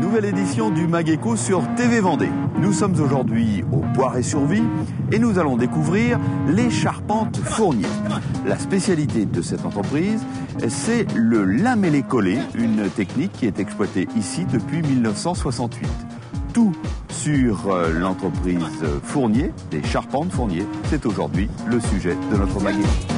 Nouvelle édition du Mageco sur TV Vendée. Nous sommes aujourd'hui au Poiré-sur-Vie et nous allons découvrir les charpentes Fournier. La spécialité de cette entreprise, c'est le lamellé-collé, une technique qui est exploitée ici depuis 1968. Tout sur euh, l'entreprise Fournier, des charpentes Fournier, c'est aujourd'hui le sujet de notre Mageco.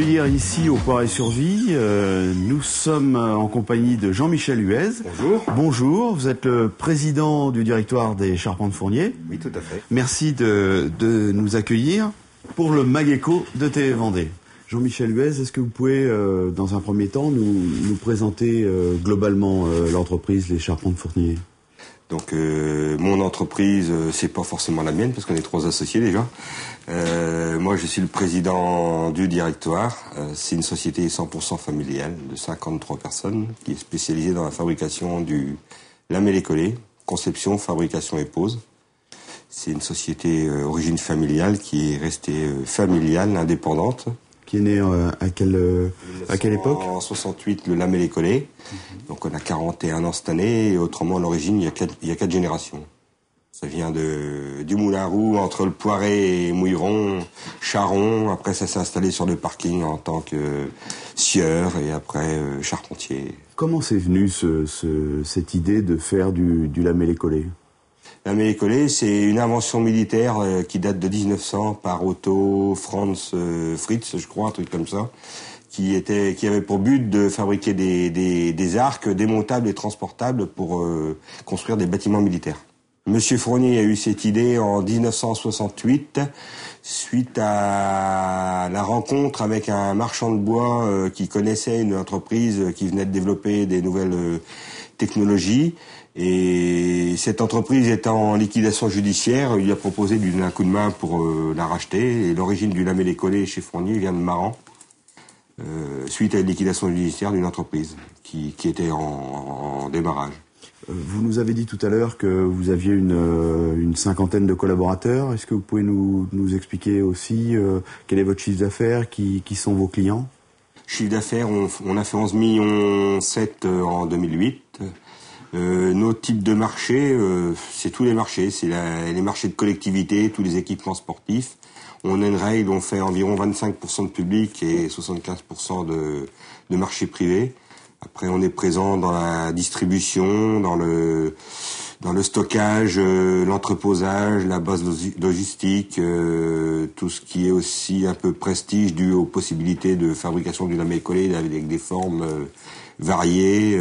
Accueillir ici au Poiré-sur-Vie, euh, nous sommes en compagnie de Jean-Michel Huez. Bonjour. Bonjour, vous êtes le président du directoire des Charpentes Fournier. Oui, tout à fait. Merci de, de nous accueillir pour le Mageco de TV Vendée. Jean-Michel Huez, est-ce que vous pouvez, euh, dans un premier temps, nous, nous présenter euh, globalement l'entreprise Les Charpentes Fournier Donc, euh, mon entreprise, euh, c'est pas forcément la mienne parce qu'on est trois associés déjà. Euh, moi, je suis le président du directoire. Euh, c'est une société 100% familiale de 53 personnes qui est spécialisée dans la fabrication du lamellé-collé, conception, fabrication et pose. C'est une société euh, origine familiale qui est restée euh, familiale, indépendante. Qui est né euh, à, quelle, euh, à quelle époque? En 68, le lamellé-collé. Donc, on a 41 ans cette année. Et autrement, à l'origine, il y a quatre, il y a quatre générations. Ça vient de, du Moulin Roux, entre le Poiré et Mouilleron, Charon. Après, ça s'est installé sur le parking en tant que sieur et après euh, charpentier. Comment c'est venu ce, ce- cette idée de faire du, du lamellé-collé Lamellé-collé, c'est une invention militaire euh, qui date de 1900 par Otto Franz euh, Fritz, je crois, un truc comme ça, qui était, qui avait pour but de fabriquer des, des, arcs démontables et transportables pour euh, construire des bâtiments militaires. Monsieur Fournier a eu cette idée en 1968 suite à la rencontre avec un marchand de bois qui connaissait une entreprise qui venait de développer des nouvelles technologies. Et cette entreprise étant en liquidation judiciaire, il a proposé lui donner un coup de main pour euh, la racheter. Et l'origine du lamellé collé chez Fournier vient de Maran, euh, suite à une liquidation judiciaire d'une entreprise qui, qui était en, en démarrage. Euh, Vous nous avez dit tout à l'heure que vous aviez une, euh, une cinquantaine de collaborateurs. Est-ce que vous pouvez nous, nous expliquer aussi quel est votre chiffre d'affaires, qui, qui sont vos clients? Chiffre d'affaires, on, on a fait 11 millions 7 euh, en 2008. Euh, nos types de marchés, euh, c'est tous les marchés. C'est les marchés de collectivité, tous les équipements sportifs. On a une règle, on fait environ 25% de public et 75% de, de marché privé. Après, on est présent dans la distribution, dans le dans le stockage, euh, l'entreposage, la base logi- logistique, euh, tout ce qui est aussi un peu prestige dû aux possibilités de fabrication du lamé collé avec des formes euh, variées.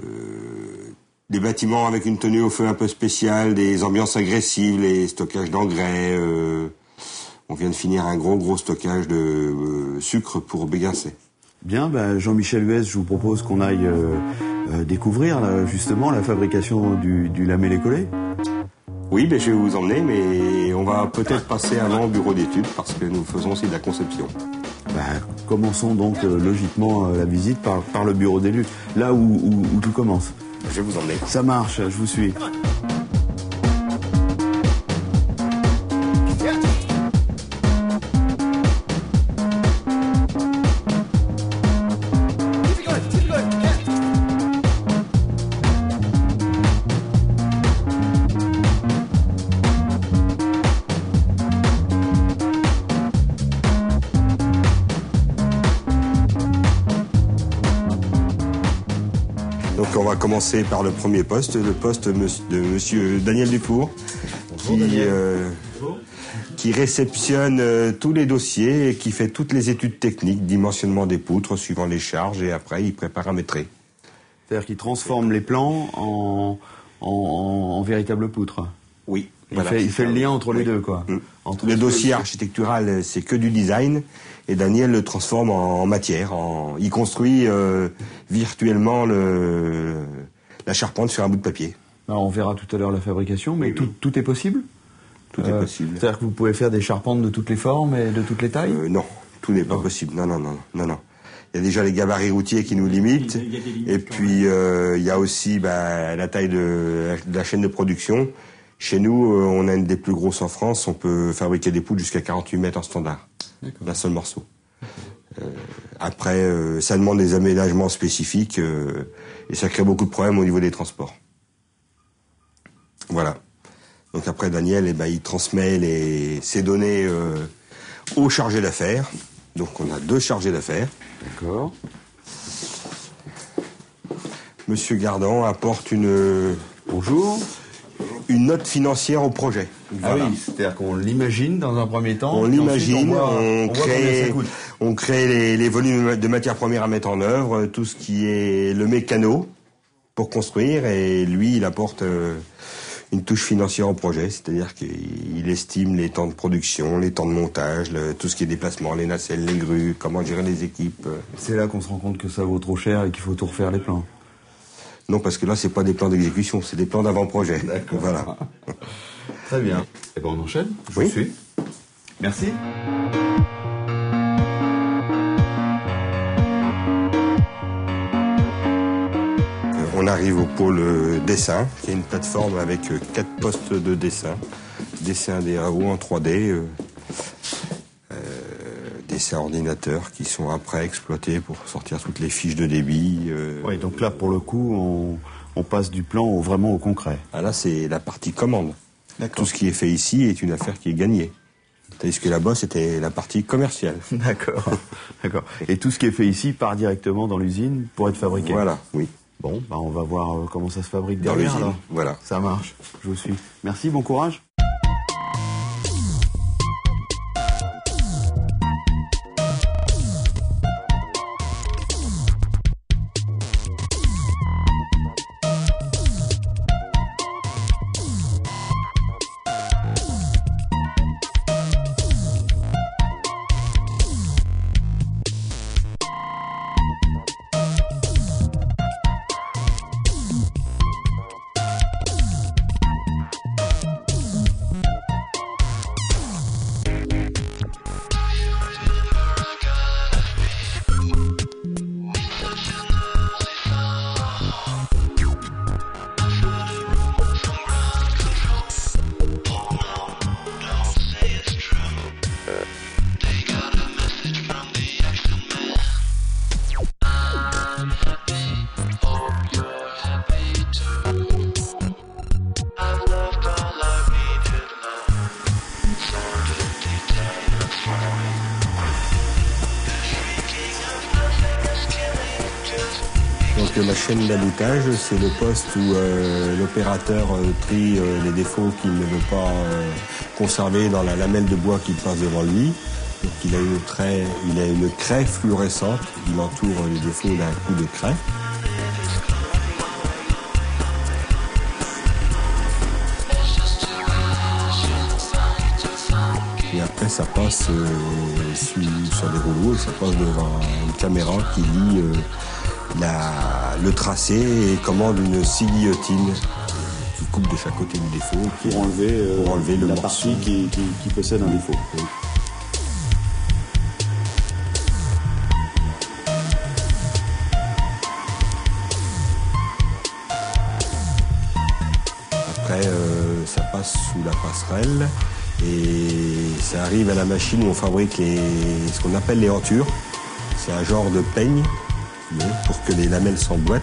Euh, des bâtiments avec une tenue au feu un peu spéciale, des ambiances agressives, les stockages d'engrais. euh, on vient de finir un gros gros stockage de euh, sucre pour Béguincet. Bien, ben, Jean-Michel Huez, je vous propose qu'on aille euh, euh, découvrir là, justement la fabrication du, du lamellé-collé. Oui, ben, je vais vous emmener, mais on va peut-être passer avant au bureau d'études parce que nous faisons aussi de la conception. Ben, commençons donc euh, logiquement euh, la visite par, par le bureau d'élu, là où, où- où tout commence. Je vais vous emmener. Ça marche, je vous suis. Va commencer par le premier poste, le poste de Monsieur Daniel Dufour, qui, euh, qui réceptionne euh, tous les dossiers et qui fait toutes les études techniques, dimensionnement des poutres suivant les charges et après il prépare un métré. C'est-à-dire qu'il transforme les plans en, en, en- en véritable poutre. Oui. Il, fait, il fait le lien entre les deux, quoi. Mm. Entre Le dossier architectural, euh, c'est que du design, et Daniel le transforme en, en matière. En, il construit euh, virtuellement le, la charpente sur un bout de papier. Alors, on verra tout à l'heure la fabrication, mais Oui, tout, oui. tout est possible? Tout Euh, est possible. C'est-à-dire que vous pouvez faire des charpentes de toutes les formes et de toutes les tailles? Euh, non, tout n'est pas possible. Non, non, non, non, non. Il y a déjà les gabarits routiers qui nous limitent. Et puis, euh, il y a aussi bah, la taille de, la chaîne de production. Chez nous, euh, on a une des plus grosses en France. On peut fabriquer des poules jusqu'à 48 mètres en standard. D'un seul morceau. Euh, après, ça demande des aménagements spécifiques et ça crée beaucoup de problèmes au niveau des transports. Voilà. Donc après, Daniel, eh ben, il transmet les, ses données au chargé d'affaires. Donc on a deux chargés d'affaires. D'accord. Monsieur Gardan apporte une. Bonjour. Une note financière au projet. Ah oui, c'est-à-dire qu'on l'imagine dans un premier temps. On l'imagine, on, crée, on crée les, volumes de matières premières à mettre en œuvre, tout ce qui est le mécano pour construire, et lui, il apporte euh, une touche financière au projet, c'est-à-dire qu'il estime les temps de production, les temps de montage, tout ce qui est déplacement, les nacelles, les grues, comment gérer les équipes. C'est là qu'on se rend compte que ça vaut trop cher et qu'il faut tout refaire les plans. Non, parce que là, c'est pas des plans d'exécution, c'est des plans d'avant-projet. D'accord. Voilà. Très bien. Et eh ben on enchaîne. Je oui. suis. Merci. on arrive au pôle euh, dessin, qui est une plateforme avec euh, quatre postes de dessin. Dessin des travaux en 3D, euh, dessins ordinateurs qui sont après exploités pour sortir toutes les fiches de débit. Oui, donc là, pour le coup, on, passe du plan vraiment au concret. Ah, là, c'est la partie commande. Tout ce qui est fait ici est une affaire qui est gagnée. Tandis que là-bas, c'était la partie commerciale. D'accord. D'accord. Et tout ce qui est fait ici part directement dans l'usine pour être fabriqué. Voilà, oui. Bon, bah on va voir euh, comment ça se fabrique derrière. alors. Voilà. Ça marche. Je vous suis. Merci, bon courage. La chaîne d'aboutage, c'est le poste où euh, l'opérateur euh, trie euh, les défauts qu'il ne veut pas conserver dans la lamelle de bois qui passe devant lui. Donc il a une, il a craie fluorescente, il entoure les défauts d'un coup de craie. Et après ça passe sur, des rouleaux et ça passe devant une caméra qui lit le tracé et commande une scie guillotine qui coupe de chaque côté du défaut. Pour enlever, euh, pour enlever le la partie qui, possède un défaut. Après, euh, ça passe sous la passerelle et ça arrive à la machine où on fabrique les, ce qu'on appelle les hantures. C'est un genre de peigne pour que les lamelles s'emboîtent.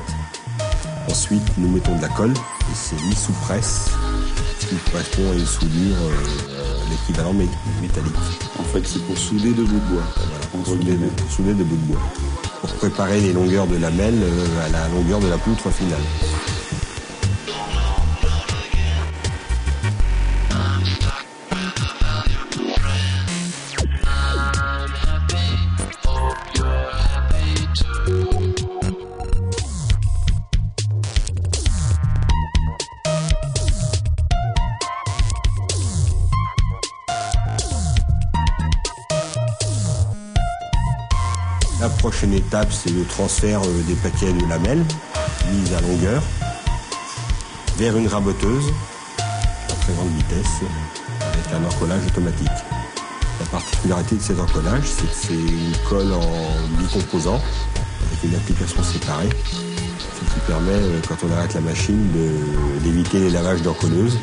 Ensuite, nous mettons de la colle et c'est mis sous presse, ce qui correspond à une soudure, euh, l'équivalent métallique. En fait, c'est pour souder de bouts de bois. Voilà, souder, de, souder de bouts de bois. Pour préparer les longueurs de lamelles euh, à la longueur de la poutre finale. Étape, c'est le transfert euh, des paquets de lamelles mises à longueur vers une raboteuse à très grande vitesse avec un encollage automatique. La particularité de cet encollage, c'est que c'est une colle en 8 composants, avec une application séparée, ce qui permet, euh, quand on arrête la machine, d'éviter les lavages d'encolleuse,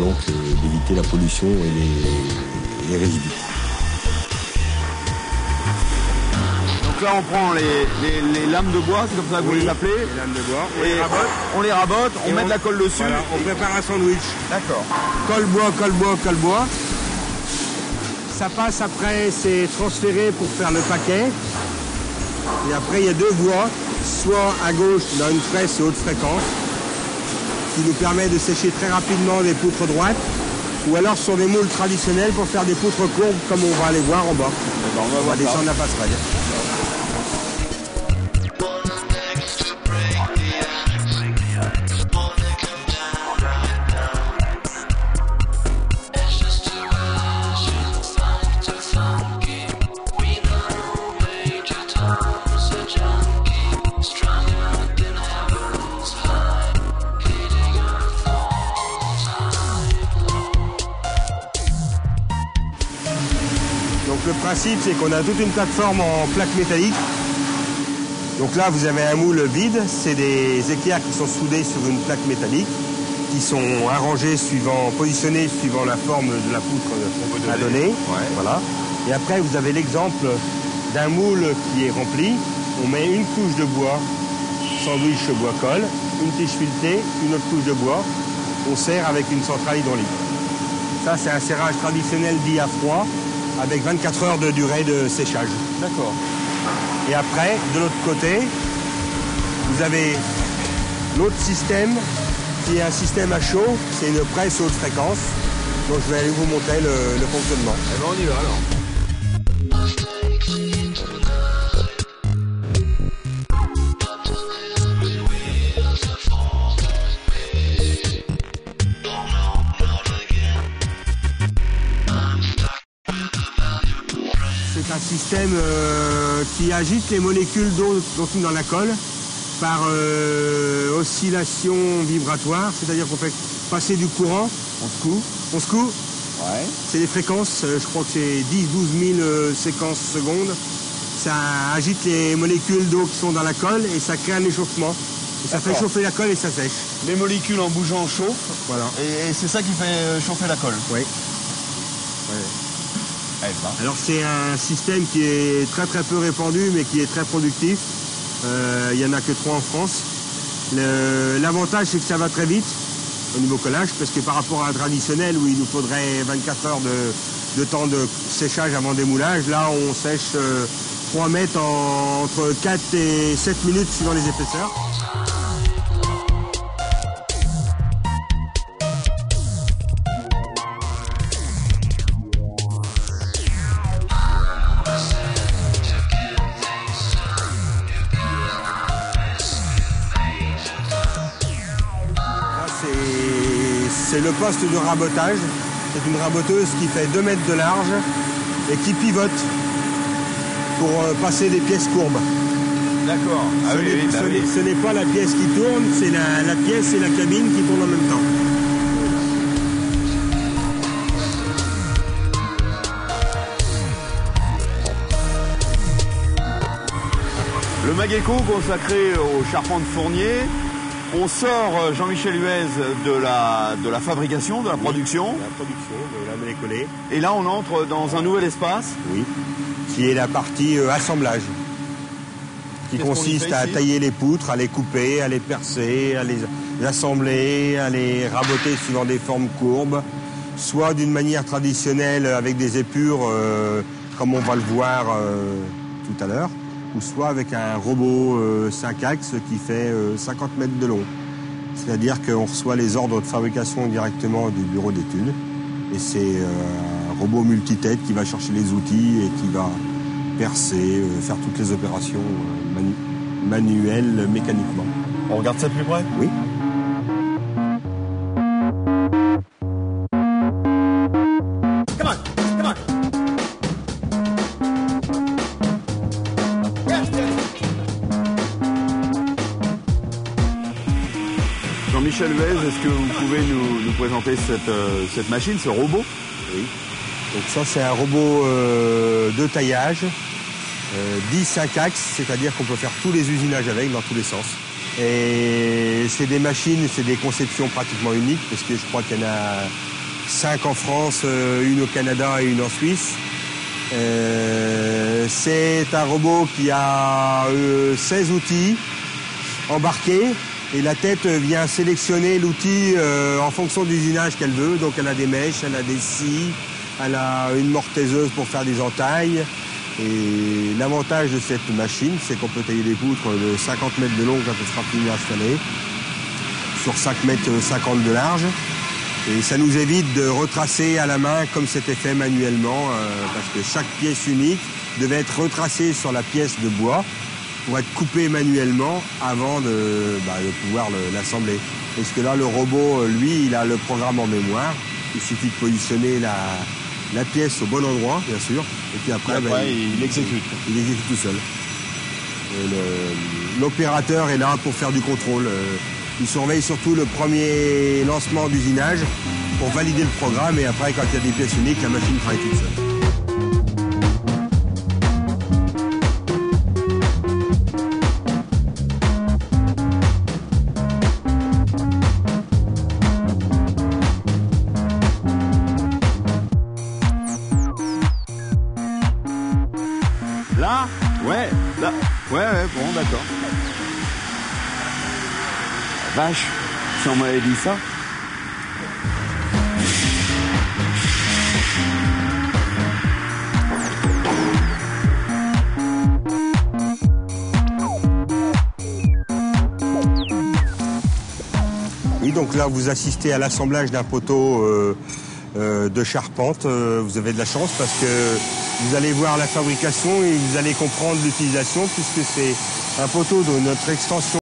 donc euh, d'éviter la pollution et les résidus. Là, on prend les, lames de bois, c'est comme ça que vous les appelez Les lames de bois. On les rabote. On les rabote, on met de la colle dessus. on prépare un sandwich. D'accord. Colle bois, colle bois, colle bois. Ça passe après, c'est transféré pour faire le paquet. Et après, il y a deux voies, soit à gauche dans une presse haute fréquence, qui nous permet de sécher très rapidement des poutres droites, ou alors sur des moules traditionnels pour faire des poutres courbes, comme on va aller voir en bas. Eh ben, on va, descendre la passerelle. Principe, c'est qu'on a toute une plateforme en plaque métallique. Donc là, vous avez un moule vide. C'est des équerres qui sont soudés sur une plaque métallique, qui sont arrangés suivant, positionnés suivant la forme de la poutre à donner. Voilà. Et après, vous avez l'exemple d'un moule qui est rempli. On met une couche de bois, sandwich bois-colle, une tige filetée, une autre couche de bois. On serre avec une centrale hydraulique. Ça, c'est un serrage traditionnel dit à froid avec 24 heures de durée de séchage. D'accord. Et après, de l'autre côté, vous avez l'autre système qui est un système à chaud, c'est une presse haute fréquence. Donc je vais aller vous montrer le, le fonctionnement. Eh ben on y va alors. Système euh, qui agite les molécules d'eau dans la colle par euh, oscillation vibratoire, c'est-à-dire qu'on fait passer du courant. On secoue. On secoue. Ouais. C'est des fréquences, euh, je crois que c'est 10-12 000 séquences secondes. Ça agite les molécules d'eau qui sont dans la colle et ça crée un échauffement. ça fait chauffer la colle et ça sèche. Les molécules en bougeant chauffent. Voilà. Et, c'est ça qui fait chauffer la colle. Oui. Alors c'est un système qui est très très peu répandu mais qui est très productif. Euh, il n'y en a que trois en France. L'avantage c'est que ça va très vite au niveau collage parce que par rapport à un traditionnel où il nous faudrait 24 heures de, temps de séchage avant démoulage, là on sèche 3 euh, mètres entre 4 et 7 minutes suivant les épaisseurs. C'est le poste de rabotage. C'est une raboteuse qui fait 2 mètres de large et qui pivote pour euh, passer des pièces courbes. D'accord. Ah bah ce n'est pas la pièce qui tourne, c'est la, pièce et la cabine qui tournent en même temps. Le Mageco consacré aux charpentes fournier, on sort euh, Jean-Michel Huez de la, de la fabrication, de la production. De la production, de la collée. Et là, on entre dans un nouvel espace. Oui, qui est la partie euh, assemblage. Qui consiste à tailler les poutres, à les couper, à les percer, à les assembler, à les raboter suivant des formes courbes, soit d'une manière traditionnelle avec des épures, euh, comme on va le voir tout à l'heure, ou soit avec un robot 5 euh, axes qui fait 50 euh, mètres de long. C'est-à-dire qu'on reçoit les ordres de fabrication directement du bureau d'études. Et c'est euh, un robot multitête qui va chercher les outils et qui va percer, faire toutes les opérations manuelles, mécaniquement. On regarde ça de plus près? Oui. Présenter cette, euh, cette, machine, ce robot Oui. Donc ça c'est un robot euh, de taillage, 10 5 axes, c'est-à-dire qu'on peut faire tous les usinages avec dans tous les sens. Et c'est des machines, c'est des conceptions pratiquement uniques, parce que je crois qu'il y en a 5 en France, une au Canada et une en Suisse. c'est un robot qui a 16 outils embarqués et la tête vient sélectionner l'outil euh, en fonction du usinage qu'elle veut. Donc elle a des mèches, elle a des scies, elle a une mortaiseuse pour faire des entailles. Et l'avantage de cette machine, c'est qu'on peut tailler des poutres de 50 mètres de long quand elle sera finie installée, sur 5 mètres 50 de large. Et ça nous évite de retracer à la main comme c'était fait manuellement, euh, parce que chaque pièce unique devait être retracée sur la pièce de bois pour être coupé manuellement avant de, bah, pouvoir l'assembler. Parce que là, le robot, lui, il a le programme en mémoire. Il suffit de positionner la, pièce au bon endroit, bien sûr. Et puis après, bah, il, exécute. Il exécute tout seul. L'opérateur est là pour faire du contrôle. Il surveille surtout le premier lancement d'usinage pour valider le programme et après, quand il y a des pièces uniques, la machine travaille toute seule. Ouais, ouais, bon, d'accord. Vache, si on m'avait dit ça. Oui, donc là, vous assistez à l'assemblage d'un poteau euh, euh, de charpente. Euh, vous avez de la chance parce que vous allez voir la fabrication et vous allez comprendre l'utilisation puisque c'est un poteau de notre extension